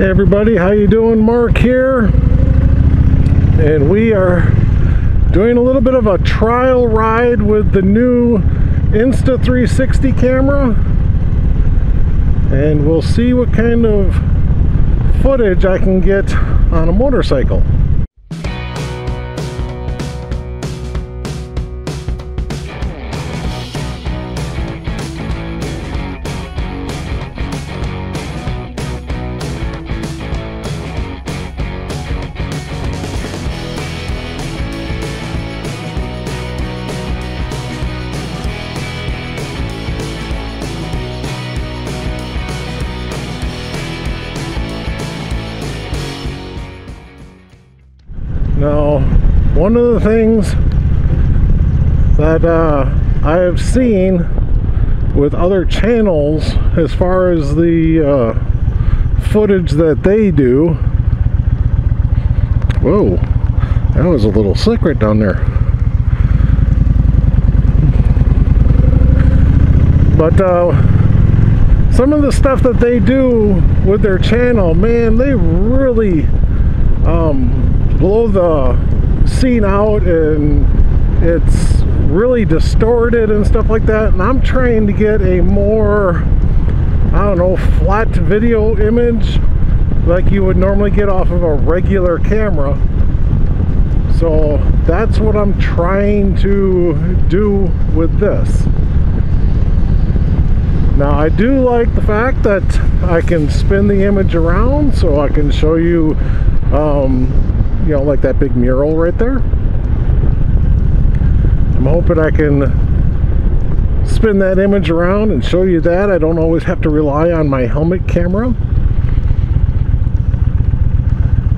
Hey everybody, how you doing? Marc here. And we are doing a little bit of a trial ride with the new Insta360 camera. And we'll see what kind of footage I can get on a motorcycle. One of the things that uh, I have seen with other channels as far as the uh, footage that they do. Whoa, that was a little right down there. But uh, some of the stuff that they do with their channel, man, they really um, blow the scene out and it's really distorted and stuff like that and I'm trying to get a more I don't know flat video image like you would normally get off of a regular camera. So that's what I'm trying to do with this. Now I do like the fact that I can spin the image around so I can show you um, you know, like that big mural right there. I'm hoping I can spin that image around and show you that. I don't always have to rely on my helmet camera.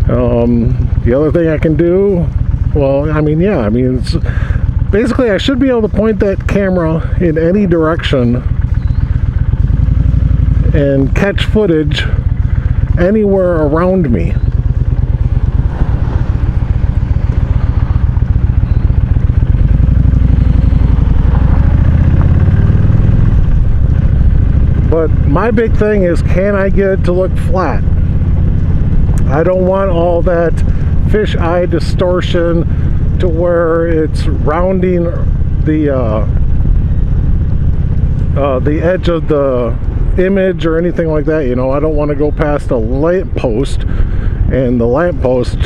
Um, the other thing I can do, well, I mean, yeah, I mean, it's basically I should be able to point that camera in any direction and catch footage anywhere around me. But my big thing is can I get it to look flat? I don't want all that fisheye distortion to where it's rounding the uh, uh, the edge of the image or anything like that. You know, I don't want to go past a lamp post and the lamp post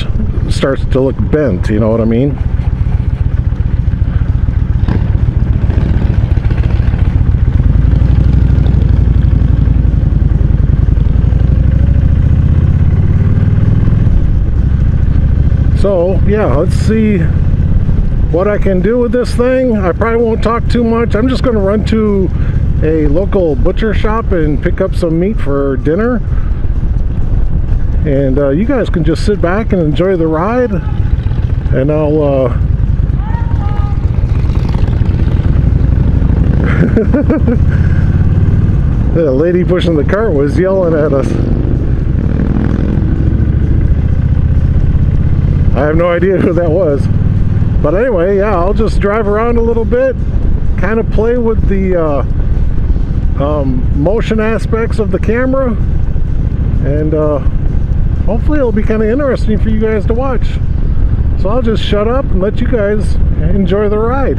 starts to look bent. You know what I mean? So yeah, let's see what I can do with this thing. I probably won't talk too much. I'm just going to run to a local butcher shop and pick up some meat for dinner. And uh, you guys can just sit back and enjoy the ride. And I'll... Uh... the lady pushing the cart was yelling at us. I have no idea who that was. But anyway, yeah, I'll just drive around a little bit, kind of play with the uh, um, motion aspects of the camera, and uh, hopefully it'll be kind of interesting for you guys to watch. So I'll just shut up and let you guys enjoy the ride.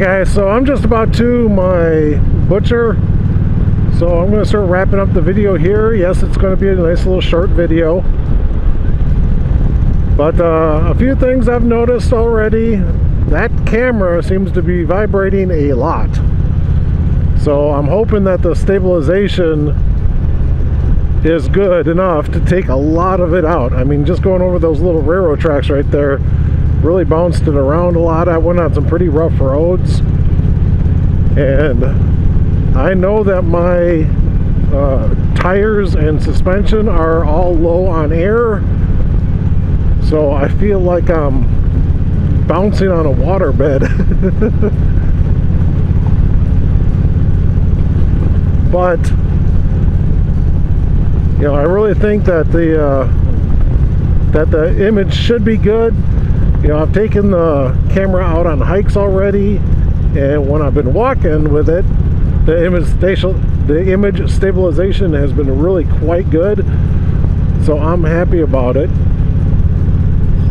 Guys, so I'm just about to my butcher. So I'm going to start wrapping up the video here. Yes, it's going to be a nice little short video. But uh, a few things I've noticed already. That camera seems to be vibrating a lot. So I'm hoping that the stabilization is good enough to take a lot of it out. I mean, just going over those little railroad tracks right there really bounced it around a lot. I went on some pretty rough roads. And I know that my uh, tires and suspension are all low on air. So I feel like I'm bouncing on a waterbed. but you know, I really think that the uh, that the image should be good. You know, I've taken the camera out on hikes already, and when I've been walking with it, the image the image stabilization has been really quite good. So I'm happy about it.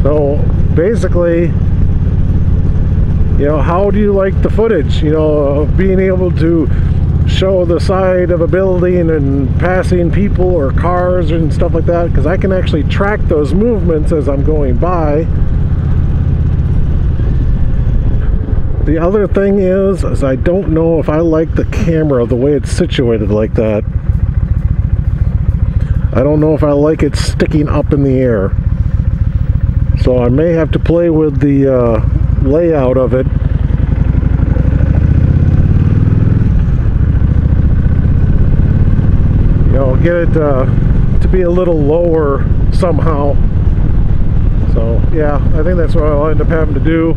So basically, you know, how do you like the footage? You know, of being able to show the side of a building and passing people or cars and stuff like that because I can actually track those movements as I'm going by. The other thing is, is I don't know if I like the camera the way it's situated like that. I don't know if I like it sticking up in the air. So I may have to play with the uh, layout of it You know, get it uh, to be a little lower somehow. So yeah, I think that's what I'll end up having to do.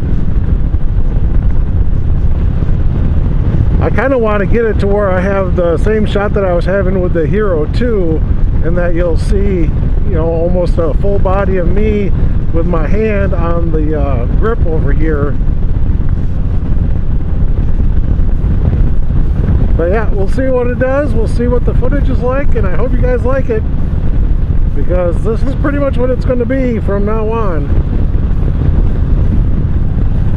I kind of want to get it to where I have the same shot that I was having with the Hero 2 and that you'll see, you know, almost a full body of me with my hand on the uh, grip over here. But yeah we'll see what it does. We'll see what the footage is like and I hope you guys like it because this is pretty much what it's going to be from now on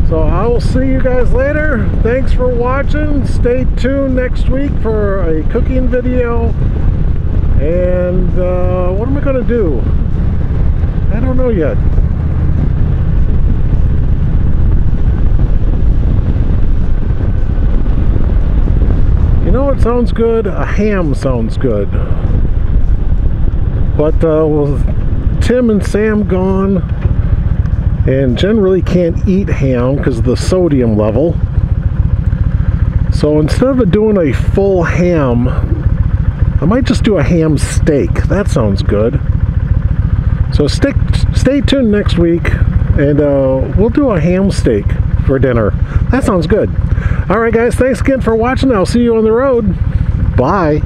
so I will see you guys later. Thanks for watching. Stay tuned next week for a cooking video. And uh, what am I going to do? I don't know yet. You know what sounds good? A ham sounds good. But uh, with Tim and Sam gone, and Jen really can't eat ham because of the sodium level. So instead of doing a full ham, I might just do a ham steak. That sounds good. So stick, stay tuned next week, and uh, we'll do a ham steak for dinner. That sounds good. All right, guys, thanks again for watching. I'll see you on the road. Bye.